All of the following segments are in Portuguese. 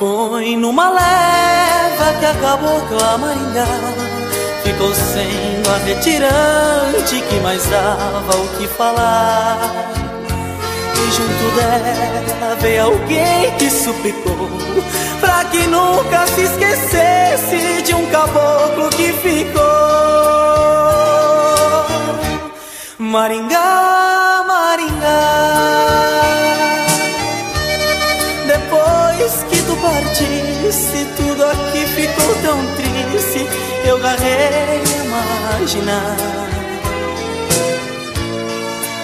Foi numa leva que acabou com a Maringá. Ficou sendo a retirante que mais dava o que falar. E junto dela veio alguém que suplicou Pra que nunca se esquecesse de um caboclo que ficou. Maringá, Maringá partisse, tudo aqui ficou tão triste. Eu garrei imaginar.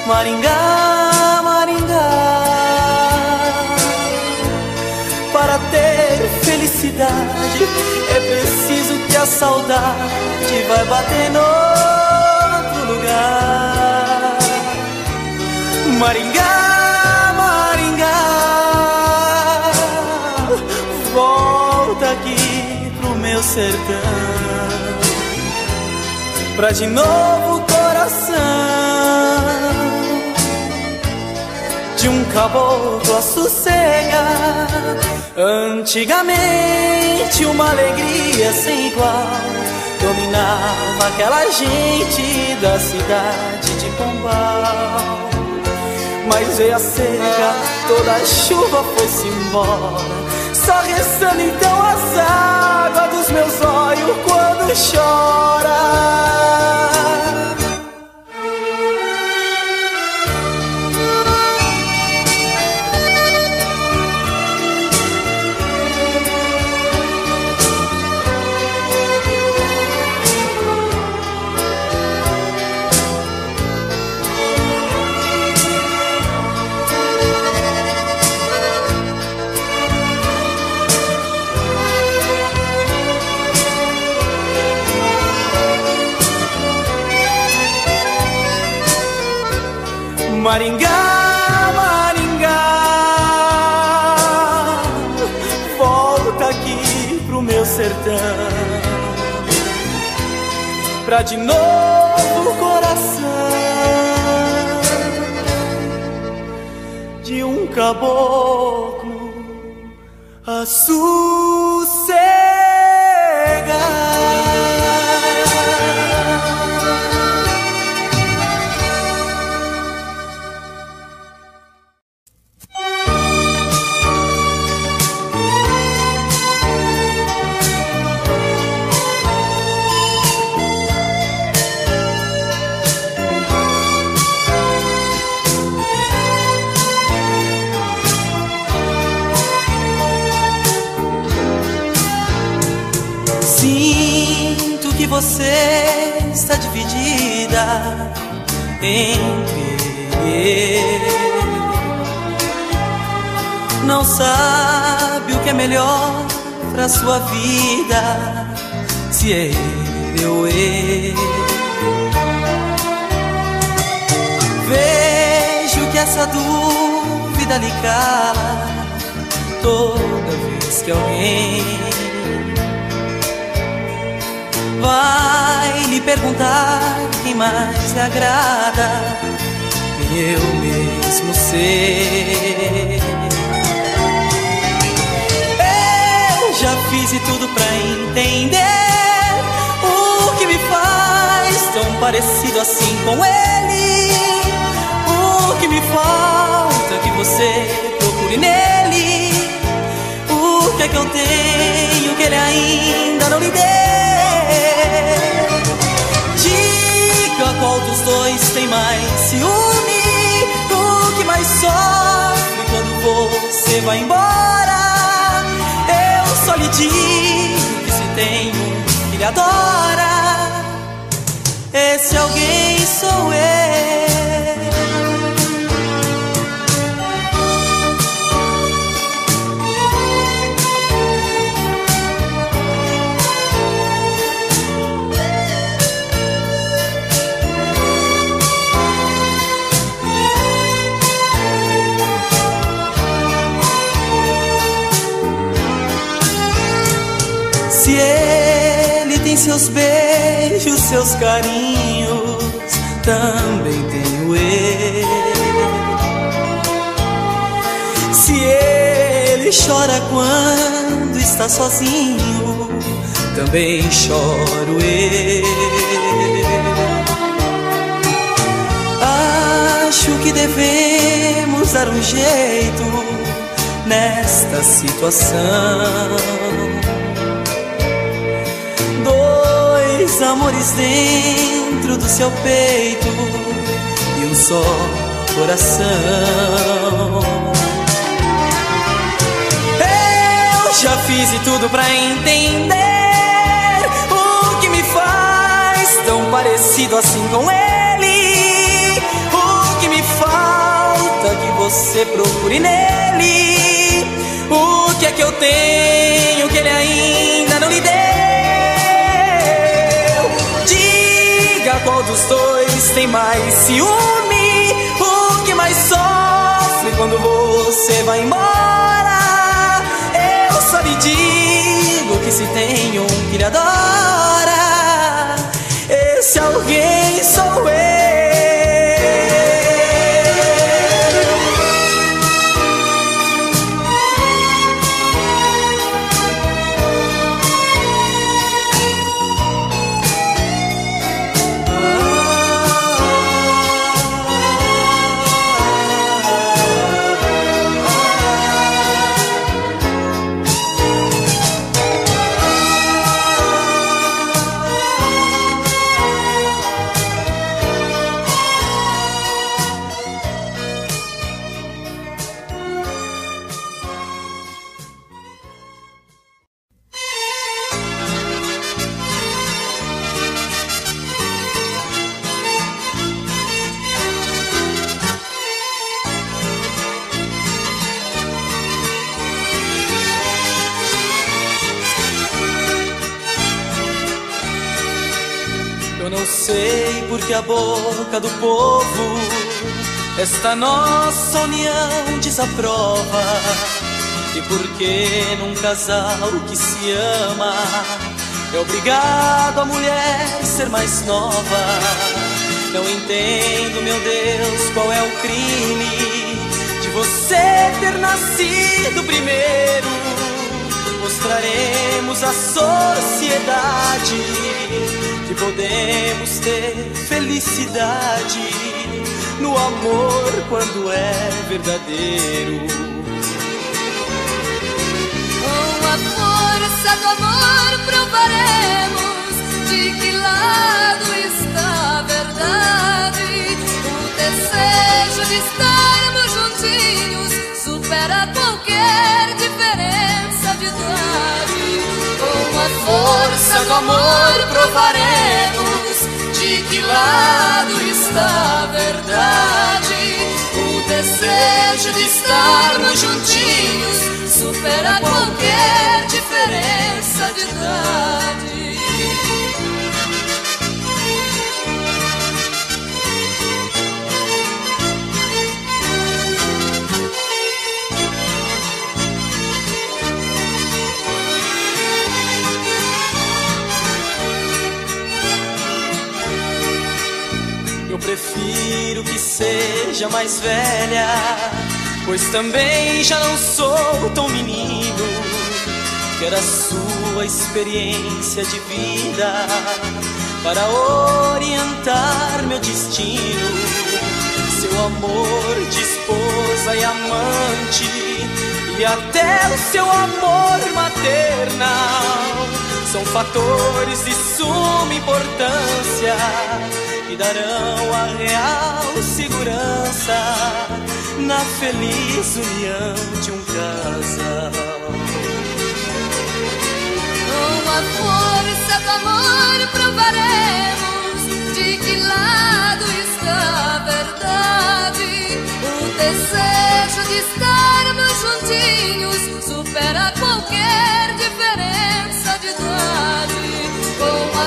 Maringá, Maringá. Para ter felicidade é preciso que a saudade vai bater no outro lugar. Maringá. Sertão Pra de novo coração De um caboclo a sossega. Antigamente uma alegria sem igual Dominava aquela gente da cidade de Pombal. Mas veio a seca, toda a chuva foi-se embora só restando então as águas meus olhos quando chora. De novo entre não sabe o que é melhor para sua vida se é ele ou ele. Vejo que essa dúvida lhe cala toda vez que alguém vai lhe perguntar quem mais lhe agrada, eu mesmo sei. Eu já fiz de tudo pra entender o que me faz tão parecido assim com ele. O que me falta é que você procure nele. Que eu tenho que ele ainda não lhe deu? Diga qual dos dois tem mais ciúme O que mais sofre quando você vai embora. Eu só lhe digo que se um que lhe adora. Esse alguém sou eu Se ele tem seus beijos, seus carinhos, também tenho eu. Se ele chora quando está sozinho, também choro eu. Acho que devemos dar um jeito nesta situação. Dois amores dentro do seu peito e um só coração. Já fiz de tudo pra entender o que me faz tão parecido assim com ele. O que me falta que você procure nele. O que é que eu tenho que ele ainda não lhe deu? Qual dos dois tem mais ciúme. O que mais sofre quando você vai embora? só lhe digo que se tem um que lhe adora, esse alguém sou eu. A boca do povo esta nossa união desaprova. E porque num casal que se ama é obrigado a mulher ser mais nova. Não entendo, meu Deus, qual é o crime de você ter nascido primeiro. Mostraremos à sociedade que podemos ter felicidade no amor quando é verdadeiro. Com a força do amor provaremos de que lado está a verdade. O desejo de estarmos juntinhos supera qualquer diferença de idade. Com a força do amor provaremos lado está a verdade. O desejo de estarmos juntinhos supera qualquer diferença de idade. Prefiro que seja mais velha, pois também já não sou tão menino. Quero a sua experiência de vida para orientar meu destino. Seu amor de esposa e amante, e até o seu amor maternal são fatores de suma importância que darão a real segurança na feliz união de um casal. Com a força do amor provaremos de que lado está a verdade. O desejo de estarmos juntinhos supera qualquer diferença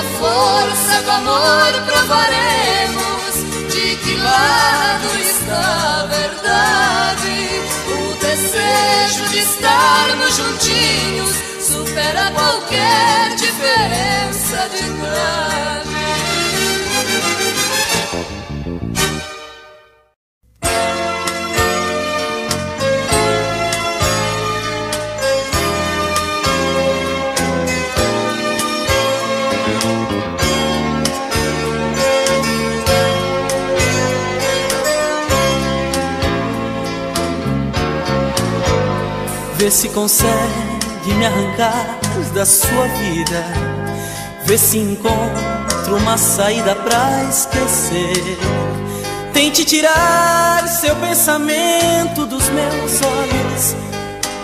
a força do amor provaremos de que lado está a verdade. O desejo de estarmos juntinhos supera qualquer diferença de idade. Vê se consegue me arrancar da sua vida. Vê se encontro uma saída pra esquecer. Tente tirar seu pensamento dos meus olhos.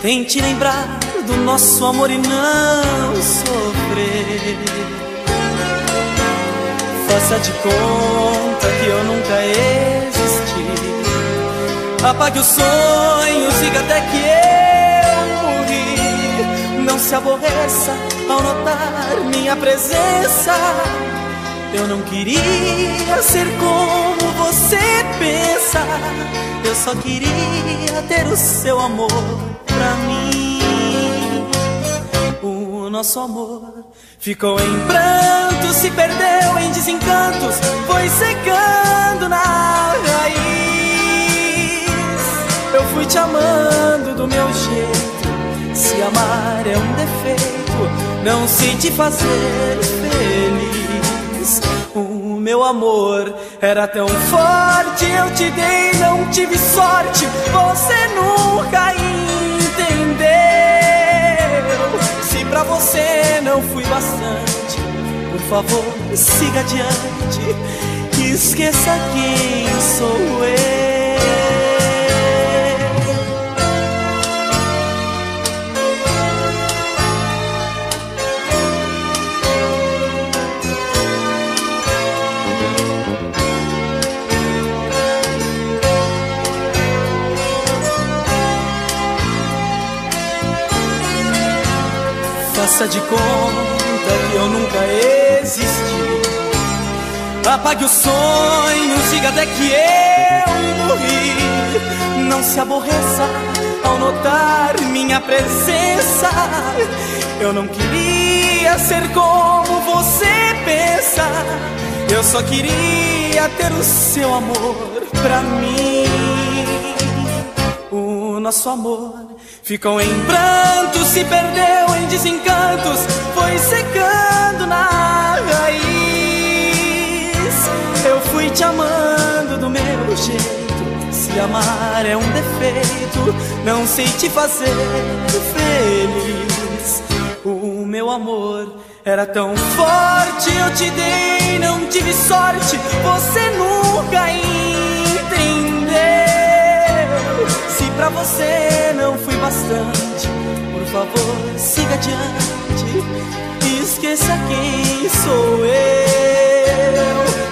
Tente lembrar do nosso amor e não sofrer. Faça de conta que eu nunca existi. Apague os sonhos, diga até que eu. Não se aborreça ao notar minha presença. Eu não queria ser como você pensa. Eu só queria ter o seu amor pra mim. O nosso amor ficou em pranto, se perdeu em desencantos, foi secando na raiz. Eu fui te amando do meu jeito. Se amar é um defeito, não sei te fazer feliz. O meu amor era tão forte, eu te dei, não tive sorte. Você nunca entendeu. Se pra você não fui bastante, por favor, siga adiante. Esqueça quem sou eu. Faça de conta que eu nunca existi. Apague os sonhos, diga até que eu morri. Não se aborreça ao notar minha presença. Eu não queria ser como você pensa. Eu só queria ter o seu amor pra mim. O nosso amor ficou em pranto, se perdeu em desencantos, foi secando na raiz. Eu fui te amando do meu jeito. Se amar é um defeito, não sei te fazer feliz. O meu amor era tão forte, eu te dei, não tive sorte, você nunca entendeu. Pra você não fui bastante, por favor, siga adiante. Esqueça quem sou eu.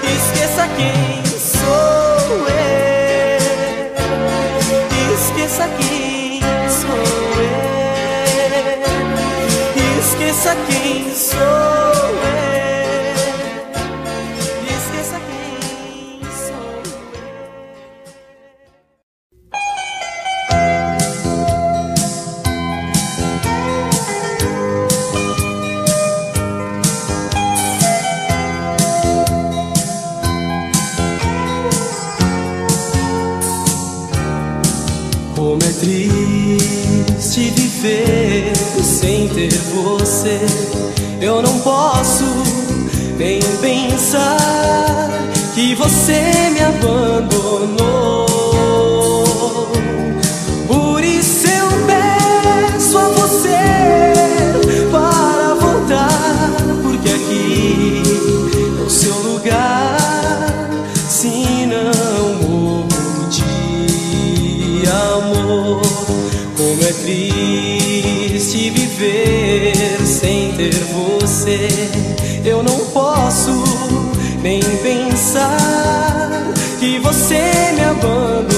Esqueça quem sou eu. Esqueça quem sou eu. Esqueça quem sou eu. Posso nem pensar que você me abandonou. Eu não posso nem pensar que você me abandonou.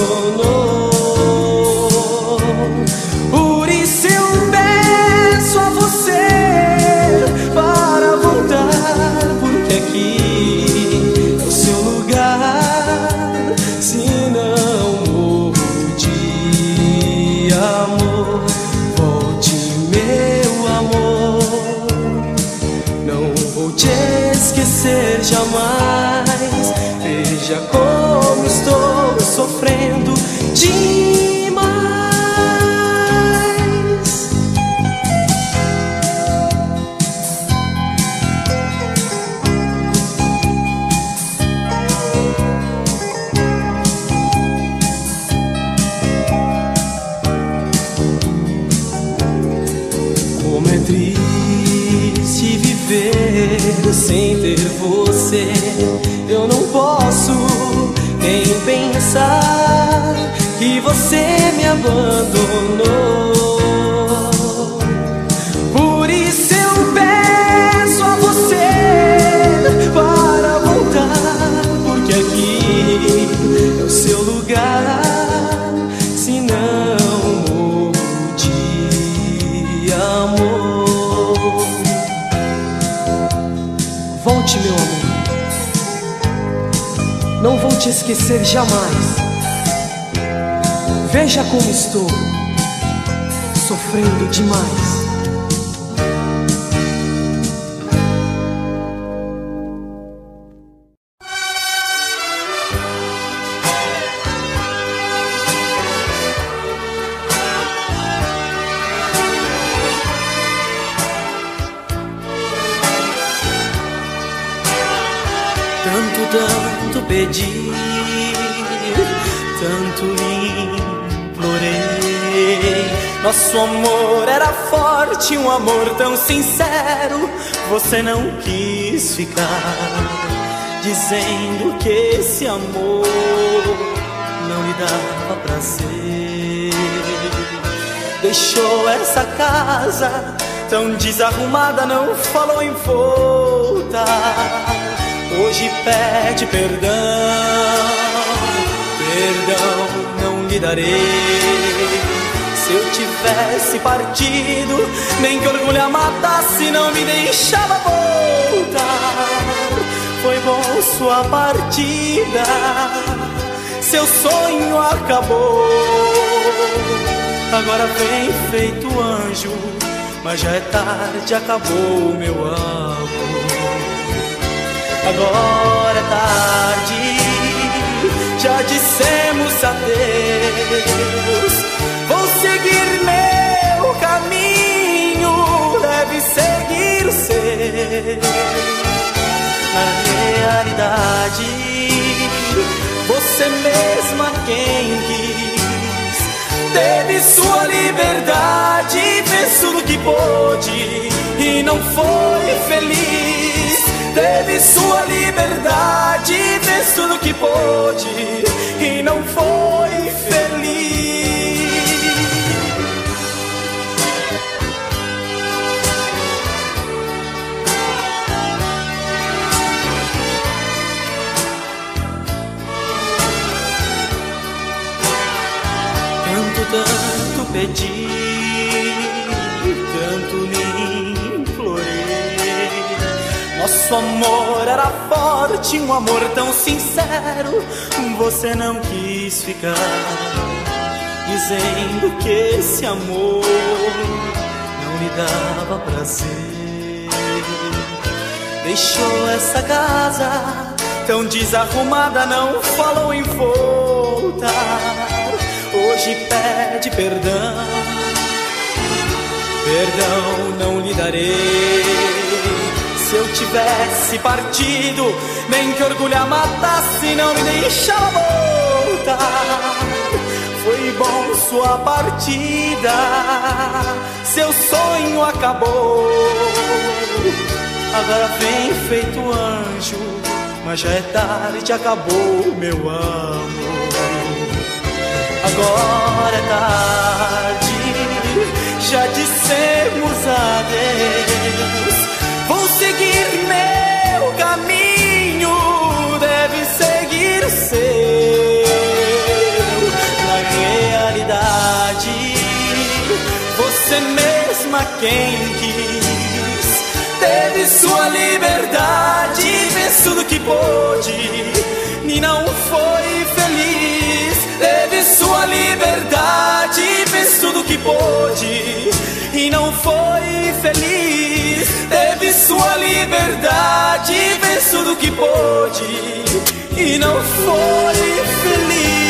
Esquecer jamais. Veja como estou, sofrendo demais. Nosso amor era forte, um amor tão sincero. Você não quis ficar, dizendo que esse amor não lhe dava prazer. Deixou essa casa tão desarrumada, não falou em voltar. Hoje pede perdão, perdão não lhe darei. Se eu tivesse partido, nem que orgulho a matasse, não me deixava voltar. Foi bom sua partida, seu sonho acabou. Agora vem feito anjo, mas já é tarde, acabou meu amor. Agora é tarde, já dissemos adeus. Vou seguir seguir o seu. Na realidade, você mesma quem quis, teve sua liberdade, fez tudo que pôde e não foi feliz teve sua liberdade, fez tudo que pôde e não foi feliz. Tanto, pedi, tanto me implorei. Nosso amor era forte, um amor tão sincero. Você não quis ficar, dizendo que esse amor não lhe dava prazer. Deixou essa casa tão desarrumada, não falou em voltar. Hoje pede perdão, perdão não lhe darei. Se eu tivesse partido, nem que orgulho a matasse, não me deixava voltar. Foi bom sua partida, seu sonho acabou. Agora vem feito anjo, mas já é tarde, acabou meu amor. Agora é tarde, já dissemos adeus. Vou seguir meu caminho, deve seguir o seu. Na realidade, você mesma quem quis, teve sua liberdade, fez tudo que pôde e não foi feliz. Sua liberdade, fez tudo que pôde e não foi feliz. Teve sua liberdade, fez tudo que pôde e não foi feliz.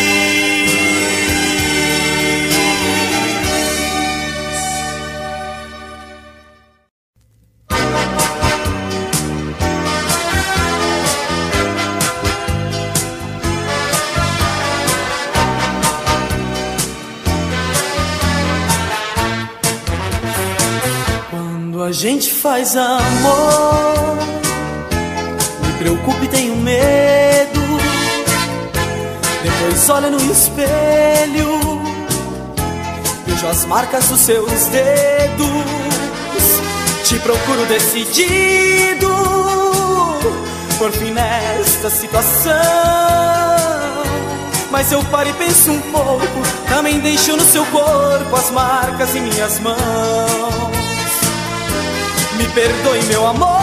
A gente faz amor, me preocupo e tenho medo. Depois pois olho no espelho, vejo as marcas dos seus dedos. Te procuro decidido, por fim nesta situação. Mas eu paro e penso um pouco, também deixo no seu corpo as marcas em minhas mãos. Me perdoe, meu amor,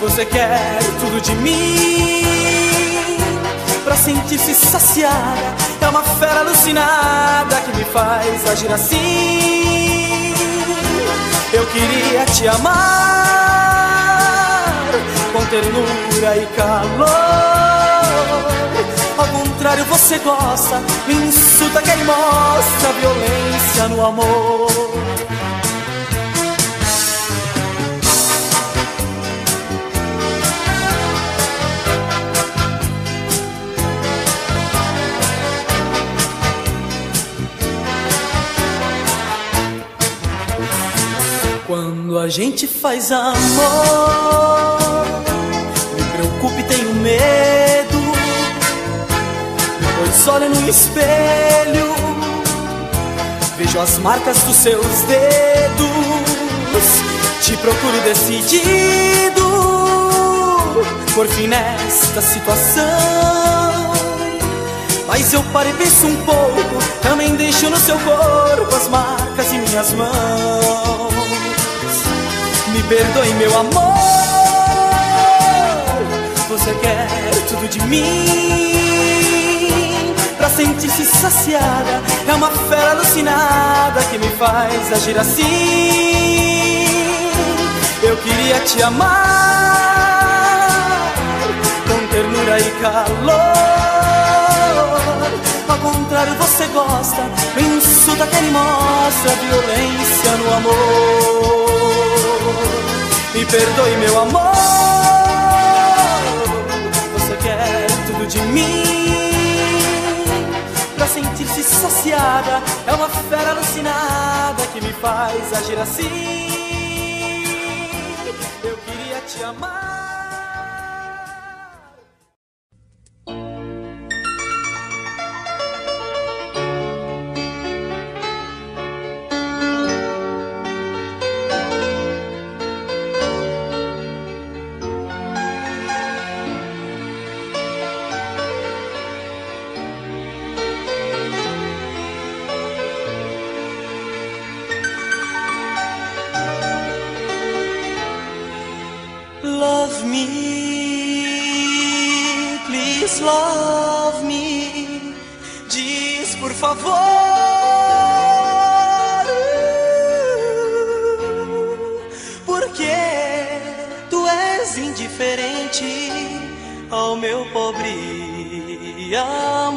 você quer tudo de mim pra sentir-se saciada. É uma fera alucinada que me faz agir assim. Eu queria te amar com ternura e calor. Ao contrário, você gosta, me insulta, quer mostra violência no amor. Quando a gente faz amor, me preocupo e tenho medo. Pois olho no espelho, vejo as marcas dos seus dedos. Te procuro decidido, por fim nesta situação. Mas eu paro e penso um pouco, também deixo no seu corpo as marcas em minhas mãos. Me perdoe, meu amor. Você quer tudo de mim pra sentir-se saciada. É uma fera alucinada que me faz agir assim. Eu queria te amar com ternura e calor. Ao contrário, você gosta, me insulta, quer e mostra violência no amor. Me perdoe, meu amor. Você quer tudo de mim pra sentir-se saciada. É uma fera alucinada que me faz agir assim. Eu queria te amar. Favor. Porque tu és indiferente ao meu pobre amor.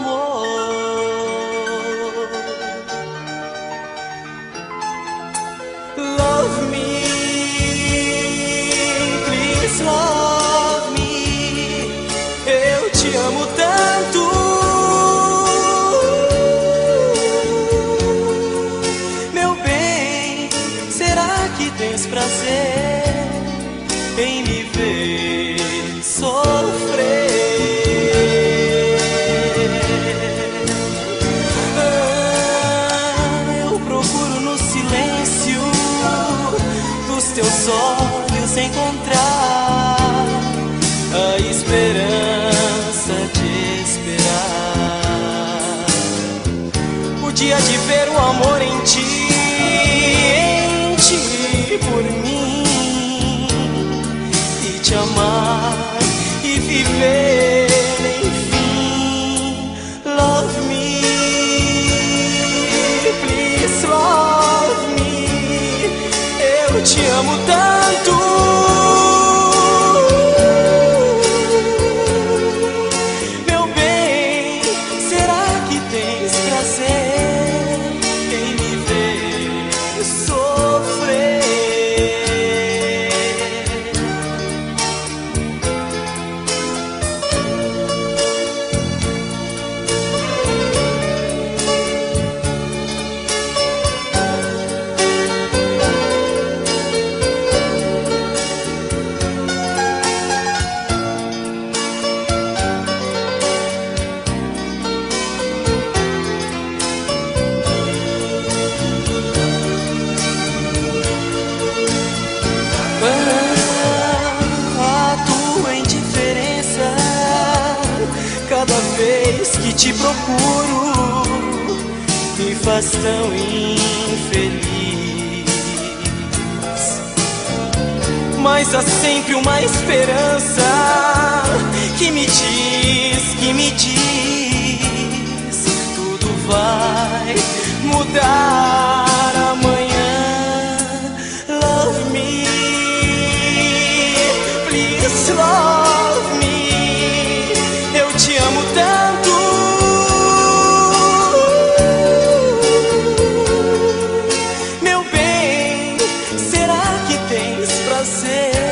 Dos teus olhos encontrar a esperança de esperar. O dia de ver o amor em ti, em ti por mim e te amar e viver ser.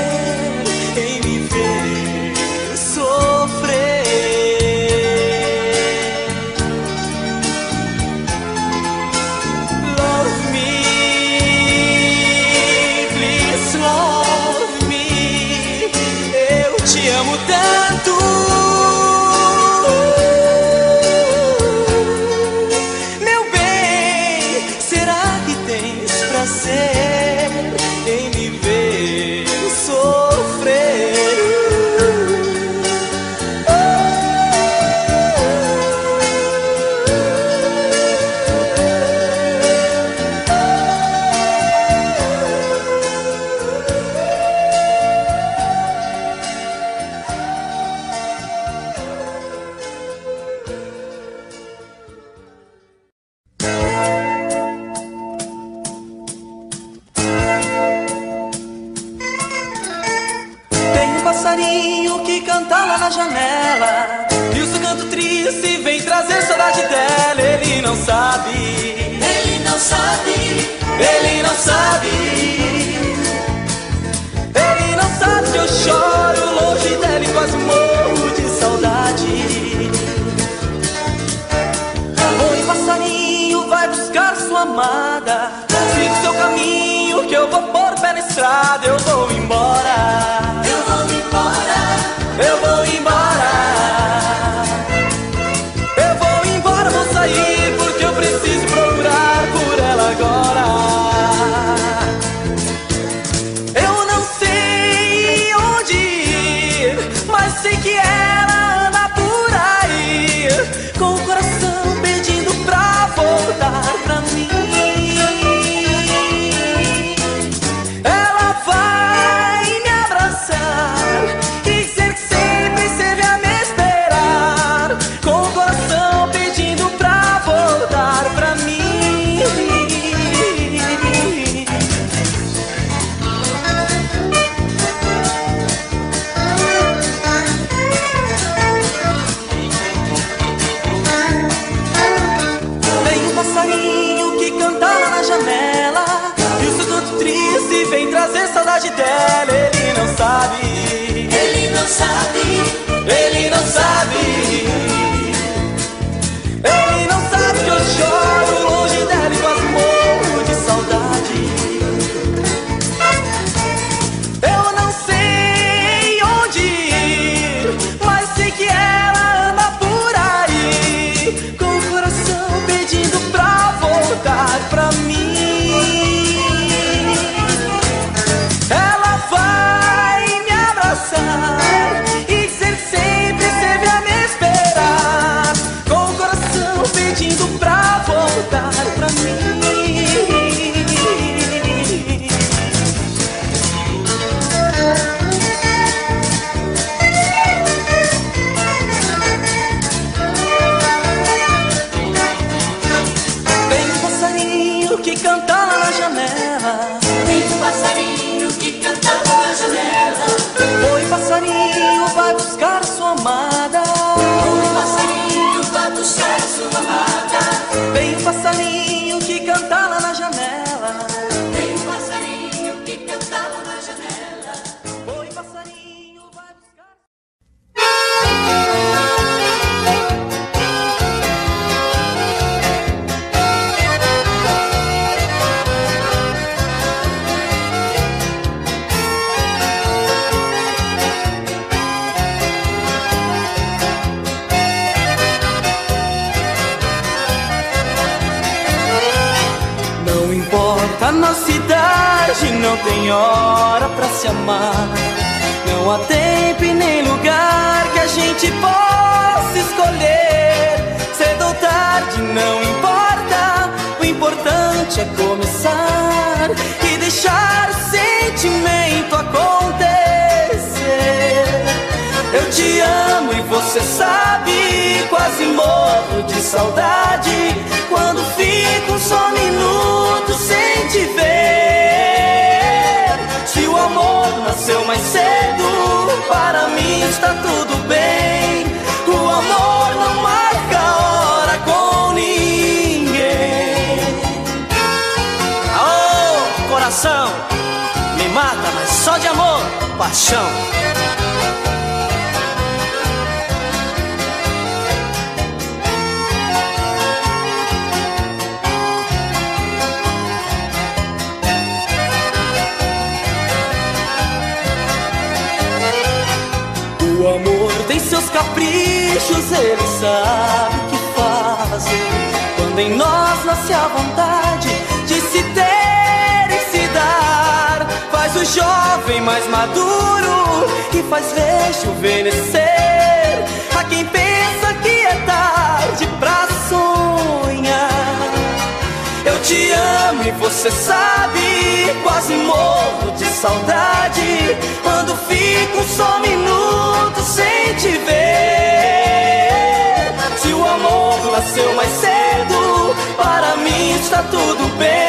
passarinho que canta lá na janela. E o seu canto triste vem trazer saudade dela. Ele não sabe, ele não sabe, ele não sabe. Ele não sabe que eu choro longe dela e quase morro de saudade. Oi, passarinho, vai buscar sua amada. Siga o seu caminho que eu vou pôr pela pé na estrada. Eu vou embora. Eu vou A nossa idade não tem hora pra se amar. Não há tempo e nem lugar que a gente possa escolher. Cedo ou tarde não importa, o importante é começar e deixar o sentimento acontecer. Eu te amo e você sabe, quase morro de saudade quando fico só minuto sem te ver. Se o amor nasceu mais cedo, para mim está tudo bem. O amor não marca hora com ninguém. Aô, coração, me mata, mas só de amor, paixão. Seus caprichos, ele sabe o que fazer. Quando em nós nasce a vontade de se ter e se dar, faz o jovem mais maduro e faz rejuvenescer a quem pensa que é tarde pra te amo e você sabe, quase morro de saudade quando fico só um minuto sem te ver. Se o amor nasceu mais cedo, para mim está tudo bem.